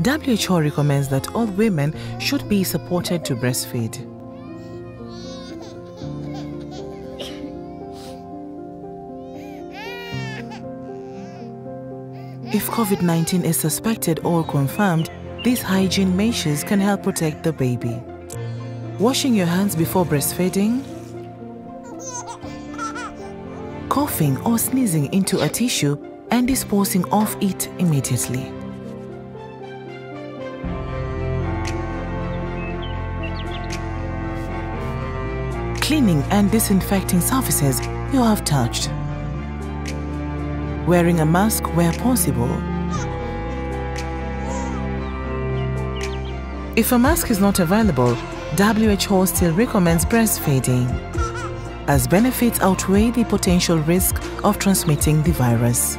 WHO recommends that all women should be supported to breastfeed. If COVID 19 is suspected or confirmed, these hygiene measures can help protect the baby. Washing your hands before breastfeeding, coughing or sneezing into a tissue and disposing of it immediately. Cleaning and disinfecting surfaces you have touched. Wearing a mask where possible. If a mask is not available, WHO still recommends breastfeeding, as benefits outweigh the potential risk of transmitting the virus.